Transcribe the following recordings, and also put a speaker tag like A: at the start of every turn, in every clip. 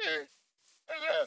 A: Yeah.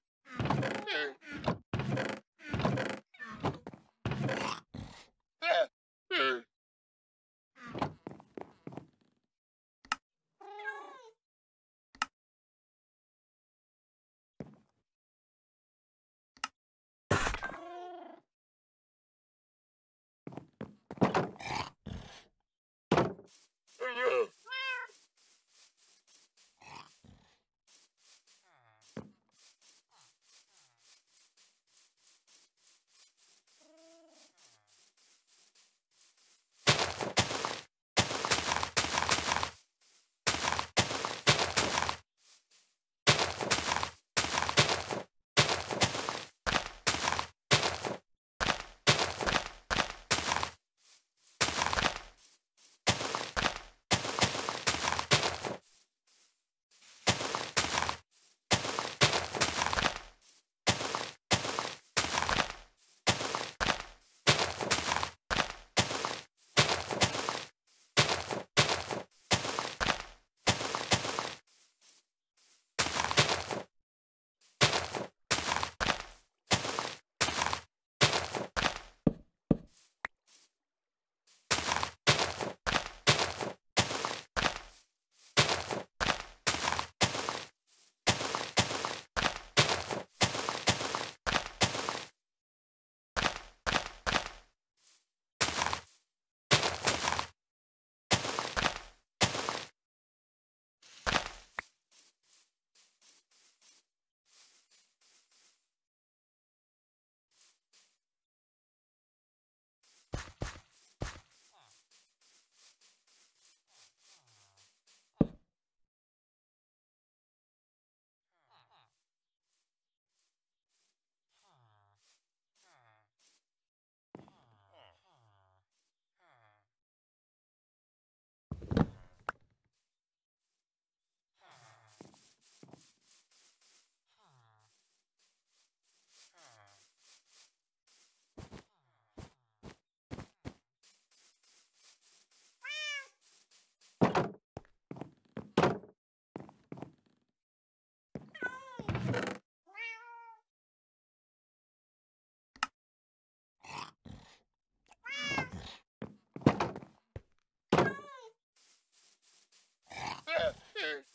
A: Twitter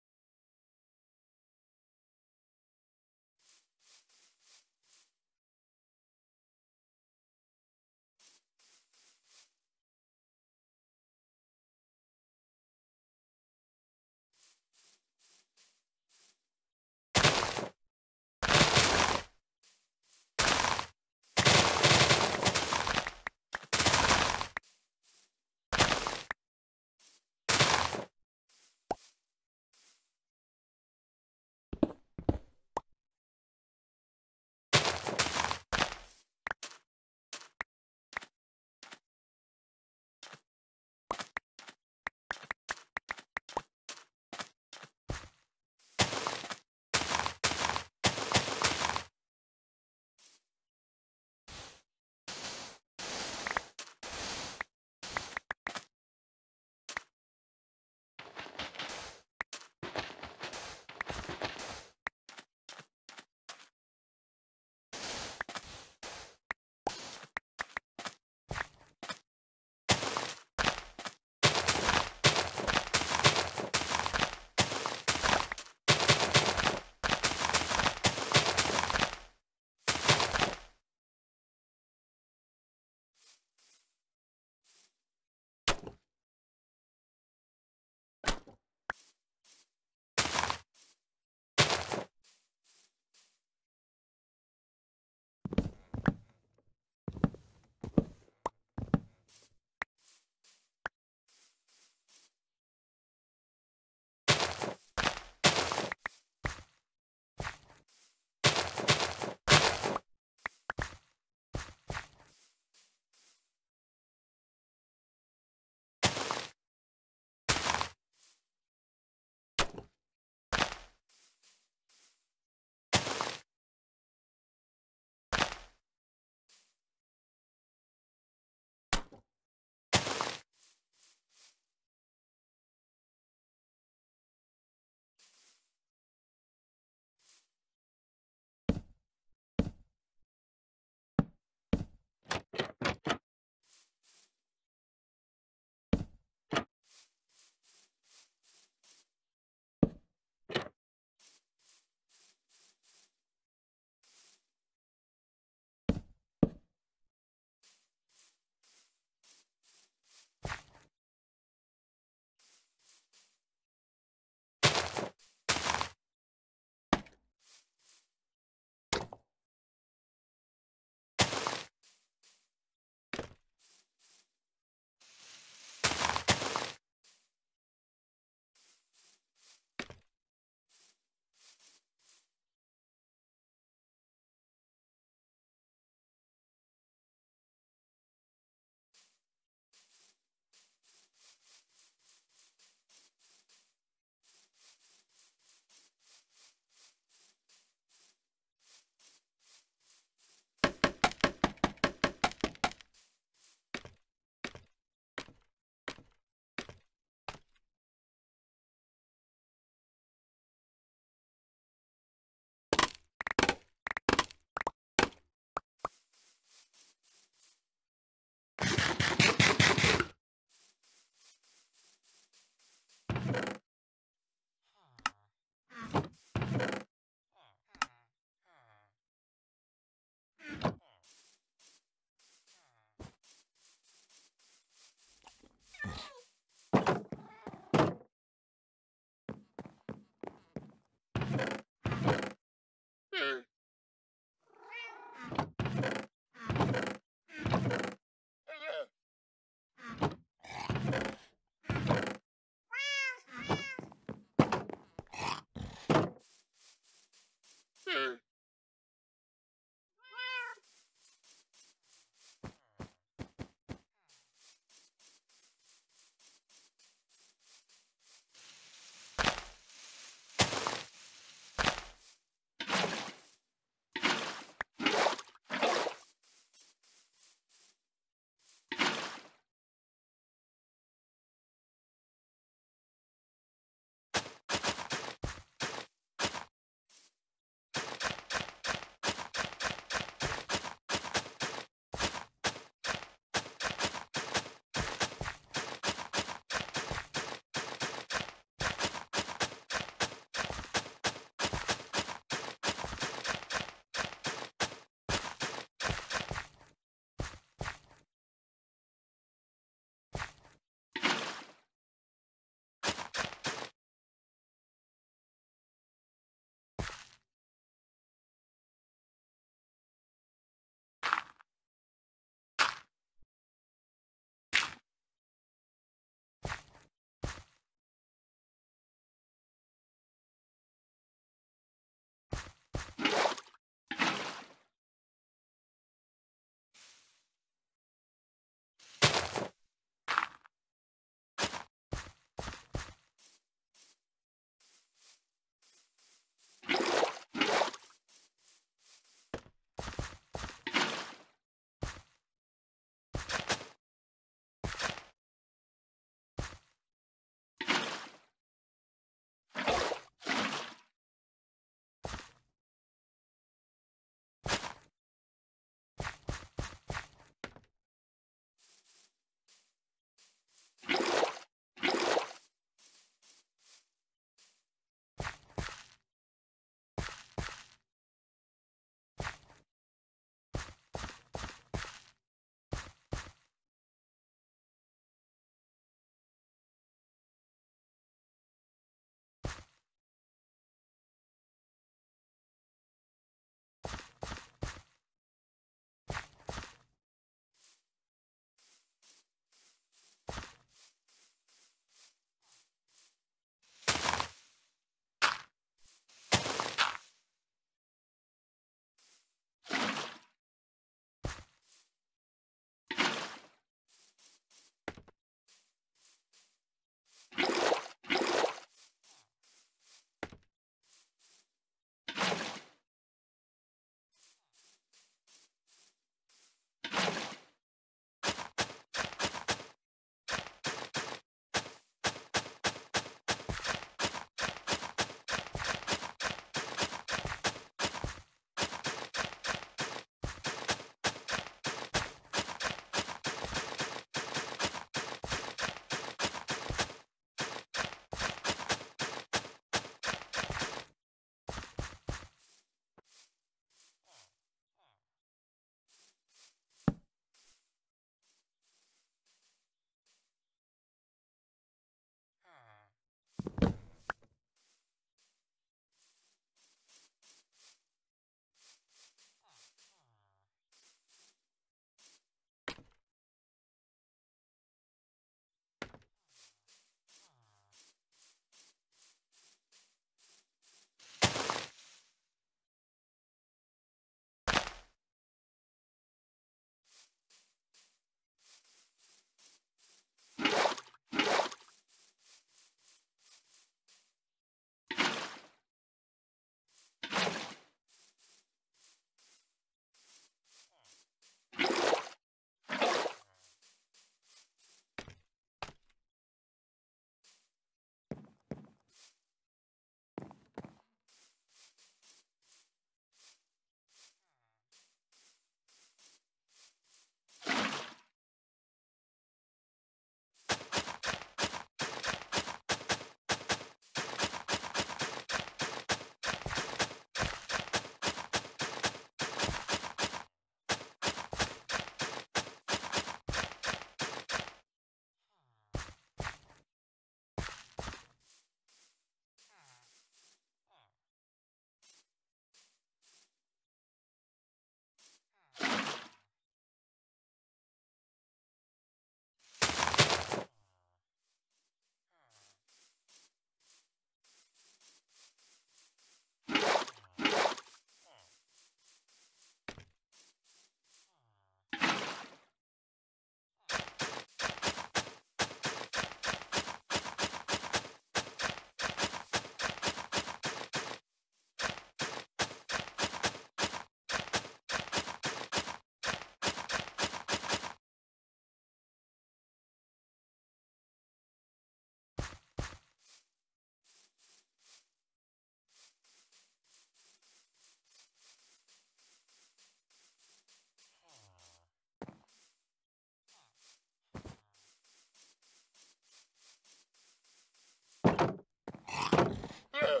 A: Yeah.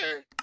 B: there.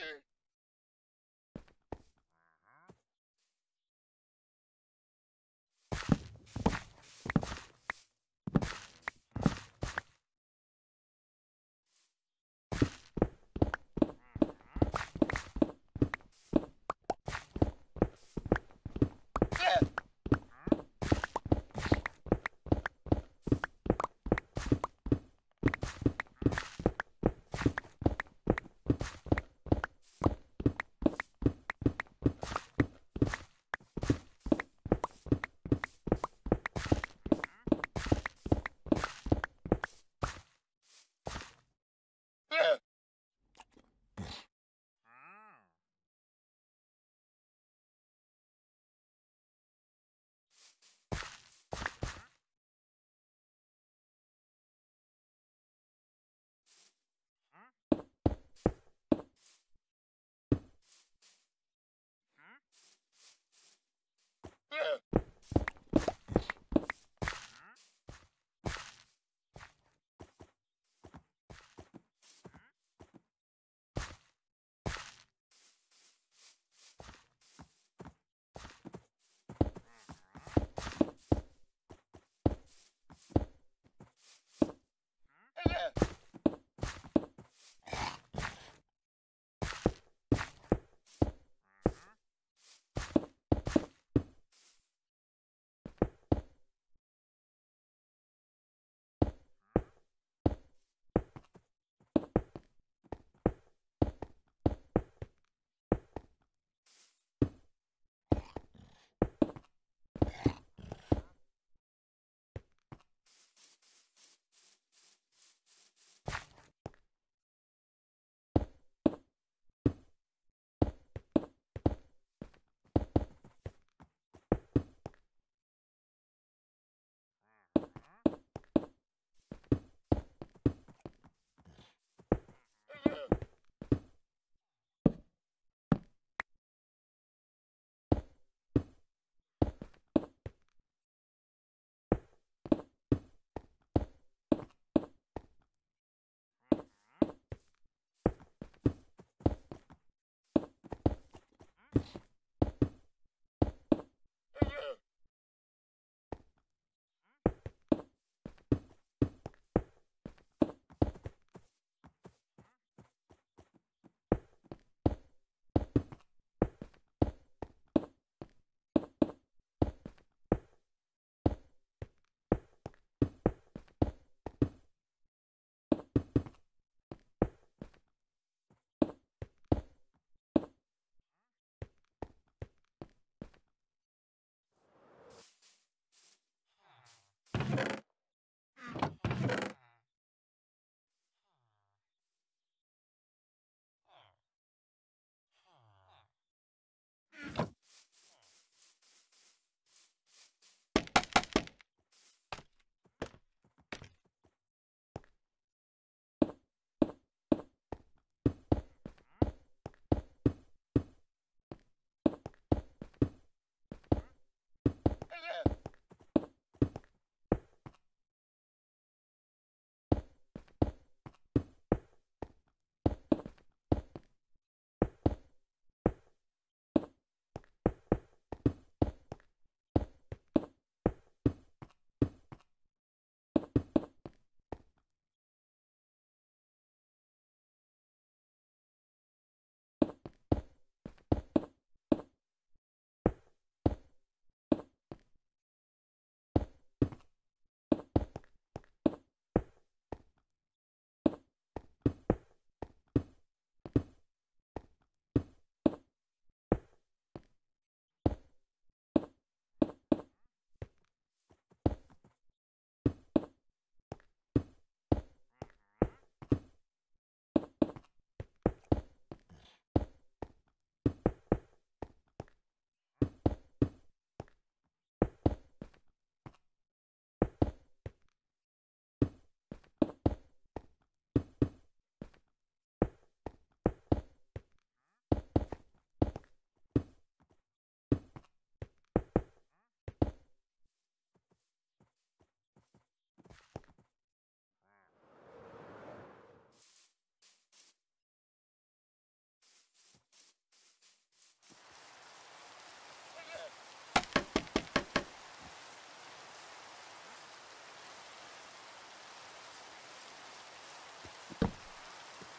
B: there. Yeah.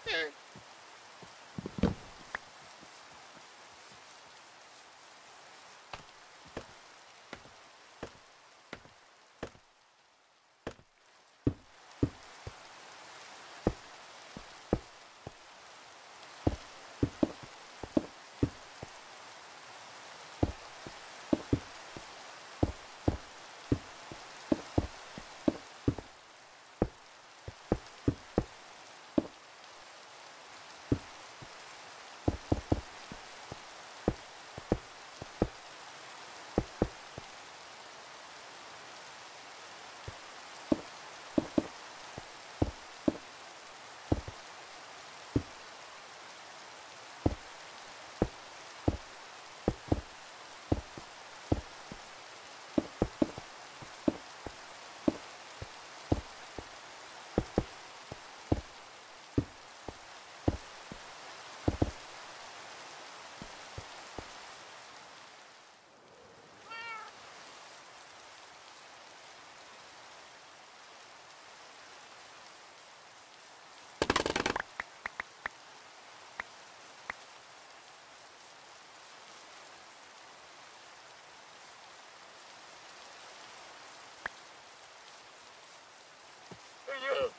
B: there for you.